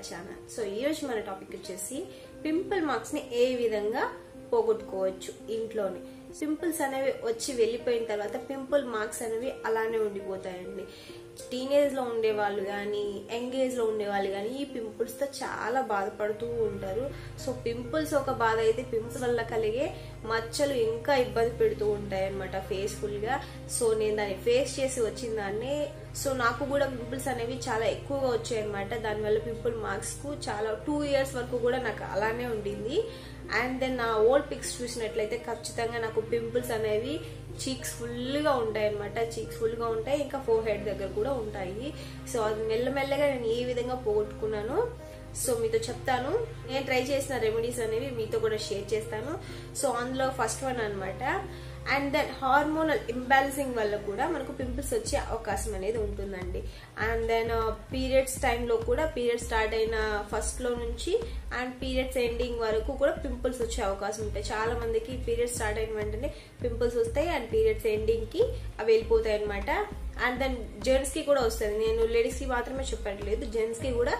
అండి సో ఈ రోజు మన టాపిక్ వచ్చేసి పింపుల్ మార్క్స్ని ఏ విధంగా పోగొట్టుకోవచ్చు ఇంట్లోనే. పింపుల్స్ అనేవి వచ్చి వెళ్ళిపోయిన తర్వాత పింపుల్ మార్క్స్ అనేవి అలానే ఉండిపోతాయండి. టీనేజ్లో ఉండే వాళ్ళు కానీ యంగ్ ఏజ్లో ఉండే వాళ్ళు కానీ ఈ పింపుల్స్తో చాలా బాధపడుతూ ఉంటారు. సో పింపుల్స్ ఒక బాధ అయితే పింపుల్స్ వల్ల కలిగే మచ్చలు ఇంకా ఇబ్బంది పెడుతూ ఉంటాయి అనమాట ఫేస్ఫుల్గా సో నేను దాన్ని ఫేస్ చేసి వచ్చిన దాన్ని సో నాకు కూడా పింపుల్స్ అనేవి చాలా ఎక్కువగా వచ్చాయన్నమాట. దానివల్ల పింపుల్ మార్క్స్కు చాలా టూ ఇయర్స్ వరకు కూడా నాకు అలానే ఉండింది. అండ్ దెన్ నా ఓల్డ్ పిక్స్ చూసినట్లయితే ఖచ్చితంగా నాకు పింపుల్స్ అనేవి చీక్స్ ఫుల్గా ఉంటాయి అనమాట చీక్స్ ఫుల్గా ఉంటాయి ఇంకా ఫోర్ హెడ్ దగ్గర కూడా ఉంటాయి. సో అది మెల్లమెల్లగా నేను ఏ విధంగా పోగొట్టుకున్నాను సో మీతో చెప్తాను. నేను ట్రై చేసిన రెమెడీస్ అనేవి మీతో కూడా షేర్ చేస్తాను. సో అందులో ఫస్ట్ వన్ అనమాట అండ్ దెన్ హార్మోనల్ ఇంబ్యాలెన్సింగ్ వల్ల కూడా మనకు పింపుల్స్ వచ్చే అవకాశం అనేది ఉంటుందండి. అండ్ దెన్ పీరియడ్స్ టైంలో కూడా పీరియడ్స్ స్టార్ట్ అయిన ఫస్ట్లో నుంచి అండ్ పీరియడ్స్ ఎండింగ్ వరకు కూడా పింపుల్స్ వచ్చే అవకాశం ఉంటాయి. చాలా మందికి పీరియడ్స్ స్టార్ట్ అయిన వెంటనే పింపుల్స్ వస్తాయి అండ్ పీరియడ్స్ ఎండింగ్కి అవి వెళ్ళిపోతాయి అనమాట అండ్ దెన్ జెంట్స్కి కూడా వస్తుంది నేను లేడీస్కి మాత్రమే చెప్పట్లేదు. జెంట్స్కి కూడా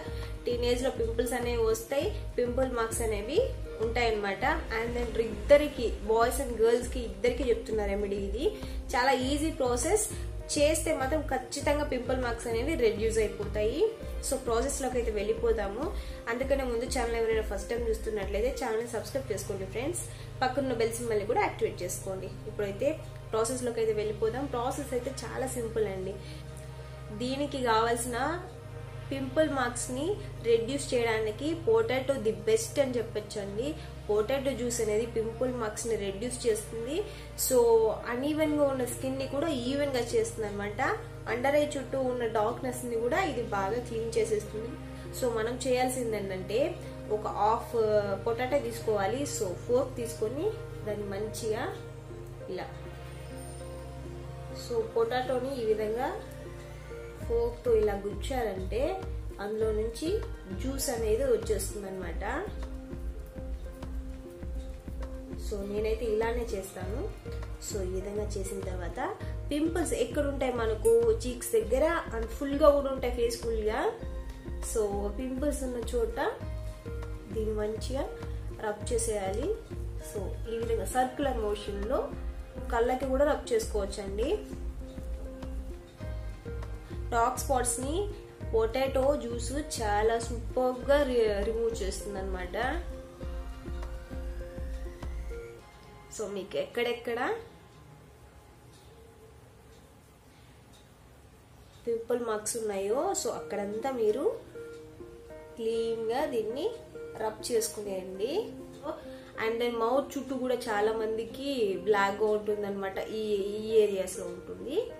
టీనేజ్లో పింపుల్స్ అనేవి వస్తాయి. పింపుల్ మార్క్స్ అనేవి ఉంటాయన్నమాట. అండ్ దెన్ ఇద్దరికి బాయ్స్ అండ్ గర్ల్స్కి ఇద్దరికి చెప్తున్నారు రెమెడీ ఇది. చాలా ఈజీ ప్రాసెస్ చేస్తే మాత్రం ఖచ్చితంగా పింపుల్ మార్క్స్ అనేవి రెడ్యూస్ అయిపోతాయి. సో ప్రాసెస్లోకి అయితే వెళ్ళిపోతాము అందుకనే ముందు ఛానల్ ఎవరైనా ఫస్ట్ టైం చూస్తున్నట్లయితే ఛానల్ని సబ్స్క్రైబ్ చేసుకోండి ఫ్రెండ్స్ పక్కన బెల్ మళ్ళీ కూడా యాక్టివేట్ చేసుకోండి. ఇప్పుడైతే ప్రాసెస్లోకి అయితే వెళ్ళిపోదాం. ప్రాసెస్ అయితే చాలా సింపుల్ అండి. దీనికి కావాల్సిన పింపుల్ మార్క్స్ని రెడ్యూస్ చేయడానికి పొటాటో ది బెస్ట్ అని చెప్పొచ్చండి. పొటాటో జ్యూస్ అనేది పింపుల్ మార్క్స్ని రెడ్యూస్ చేస్తుంది. సో అన్ఈవెన్గా ఉన్న స్కిన్ని కూడా ఈవెన్గా చేస్తుంది అనమాట అండర్ ఐ చుట్టూ ఉన్న డార్క్నెస్ని కూడా ఇది బాగా క్లీన్ చేసేస్తుంది. సో మనం చేయాల్సింది ఏంటంటే ఒక హాఫ్ uh, పొటాటో తీసుకోవాలి. సో ఫోర్క్ తీసుకొని దాన్ని మంచిగా ఇలా. సో పొటాటోని ఈ విధంగా ఫోక్తో ఇలా గుచ్చారంటే అందులో నుంచి జ్యూస్ అనేది వచ్చేస్తుంది అనమాట సో నేనైతే ఇలానే చేస్తాను. సో ఈ విధంగా చేసిన తర్వాత పింపుల్స్ ఎక్కడ ఉంటాయి మనకు? చీక్స్ దగ్గర అండ్ ఫుల్గా కూడా ఉంటాయి ఫేస్ ఫుల్గా. సో పింపుల్స్ ఉన్న చోట దీన్ని మంచిగా రబ్ చేసేయాలి. సో ఈ విధంగా సర్కులర్ మోషన్లో కళ్ళకి కూడా రబ్ చేసుకోవచ్చండి. డార్క్ స్పాట్స్ని పొటాటో జ్యూస్ చాలా సూపర్గా రిమూవ్ చేస్తుంది అనమాట సో మీకు ఎక్కడెక్కడ? పింపుల్ మార్క్స్ ఉన్నాయో సో అక్కడంతా మీరు క్లీన్గా దీన్ని రబ్ చేసుకునేయండి. అండ్ దెన్ మౌత్ చుట్టూ కూడా చాలా మందికి బ్లాక్గా ఉంటుంది అనమాట ఈ ఈ ఏరియాస్లో ఉంటుంది.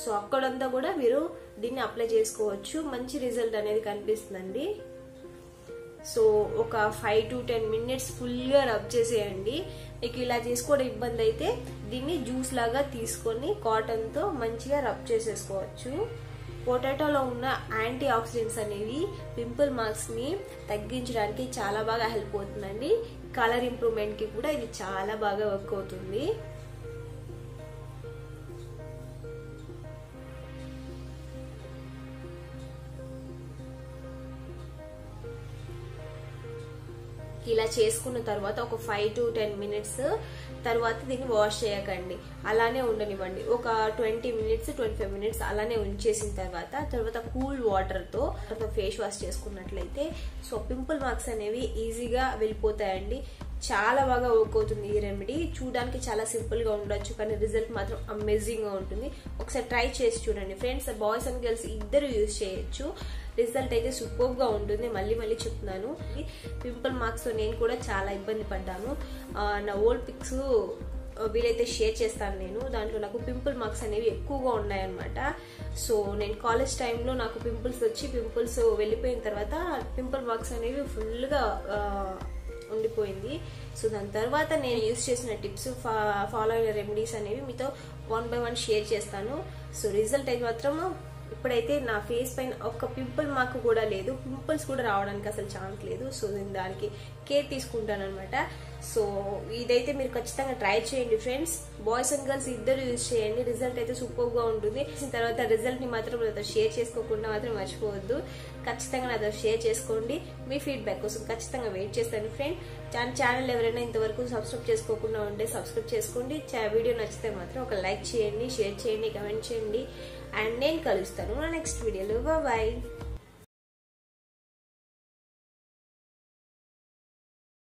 సో అక్కడంతా కూడా మీరు దీన్ని అప్లై చేసుకోవచ్చు. మంచి రిజల్ట్ అనేది కనిపిస్తుందండి. సో ఒక ఫైవ్ టు టెన్ మినిట్స్ ఫుల్గా రబ్ చేసేయండి. మీకు ఇలా చేసుకోవడం ఇబ్బంది అయితే దీన్ని జ్యూస్ లాగా తీసుకొని కాటన్తో మంచిగా రబ్ చేసేసుకోవచ్చు. పొటాటోలో ఉన్న యాంటీ ఆక్సిడెంట్స్ అనేవి పింపుల్ మార్క్స్ని తగ్గించడానికి చాలా బాగా హెల్ప్ అవుతుందండి. కలర్ ఇంప్రూవ్మెంట్కి కూడా ఇది చాలా బాగా వర్క్ అవుతుంది. ఇలా చేసుకున్న తర్వాత ఒక ఫైవ్ టు టెన్ మినిట్స్ తర్వాత దీన్ని వాష్ చేయకండి. అలానే ఉండనివ్వండి. ఒక twenty minutes twenty five minutes అలానే ఉంచేసిన తర్వాత తర్వాత కూల్ వాటర్తో ఫేస్ వాష్ చేసుకున్నట్లయితే సో పింపుల్ మార్క్స్ అనేవి ఈజీగా వెళ్ళిపోతాయండి. చాలా బాగా వర్క్ అవుతుంది ఈ రెమెడీ చూడడానికి చాలా సింపుల్గా ఉండొచ్చు కానీ రిజల్ట్ మాత్రం అమేజింగ్గా ఉంటుంది. ఒకసారి ట్రై చేసి చూడండి. ఫ్రెండ్స్ బాయ్స్ అండ్ గర్ల్స్ ఇద్దరు యూజ్ చేయొచ్చు. రిజల్ట్ అయితే సూపర్గా ఉంటుంది. మళ్ళీ మళ్ళీ చెప్తున్నాను. పింపుల్ మార్క్స్తో నేను కూడా చాలా ఇబ్బంది పడ్డాను. నా ఓల్డ్ పిక్స్ వీలైతే షేర్ చేస్తాను నేను. దాంట్లో నాకు పింపుల్ మార్క్స్ అనేవి ఎక్కువగా ఉన్నాయన్నమాట. సో నేను కాలేజ్ టైంలో నాకు పింపుల్స్ వచ్చి పింపుల్స్ వెళ్ళిపోయిన తర్వాత పింపుల్ మార్క్స్ అనేవి ఫుల్గా ఉండిపోయింది. సో దాని తర్వాత నేను యూస్ చేసిన టిప్స్ ఫాలో అయిన రెమెడీస్ అనేవి మీతో వన్ బై వన్ షేర్ చేస్తాను. సో రిజల్ట్ అయితే మాత్రం ఇప్పుడైతే నా ఫేస్ పైన ఒక్క పింపుల్ మాకు కూడా లేదు. పింపుల్స్ కూడా రావడానికి అసలు ఛాన్స్ లేదు. సో నేను దానికి కేర్ తీసుకుంటాను అనమాట సో ఇదైతే మీరు ఖచ్చితంగా ట్రై చేయండి ఫ్రెండ్స్ బాయ్స్ అండ్ గర్ల్స్ ఇద్దరు యూజ్ చేయండి. రిజల్ట్ అయితే సూపర్గా ఉంటుంది. తర్వాత రిజల్ట్ని మాత్రం నాతో షేర్ చేసుకోకుండా మాత్రం మర్చిపోవద్దు. ఖచ్చితంగా నాతో షేర్ చేసుకోండి. మీ ఫీడ్బ్యాక్ కోసం ఖచ్చితంగా వెయిట్ చేస్తాను ఫ్రెండ్ ఛానల్ ఛానల్ ఎవరైనా ఇంతవరకు సబ్స్క్రైబ్ చేసుకోకుండా ఉంటే సబ్స్క్రైబ్ చేసుకోండి. వీడియో నచ్చితే మాత్రం ఒక లైక్ చేయండి షేర్ చేయండి కమెంట్ చేయండి. అండ్ నేను కలుస్తాను. నెక్స్ట్ వీడియోలో బాయ్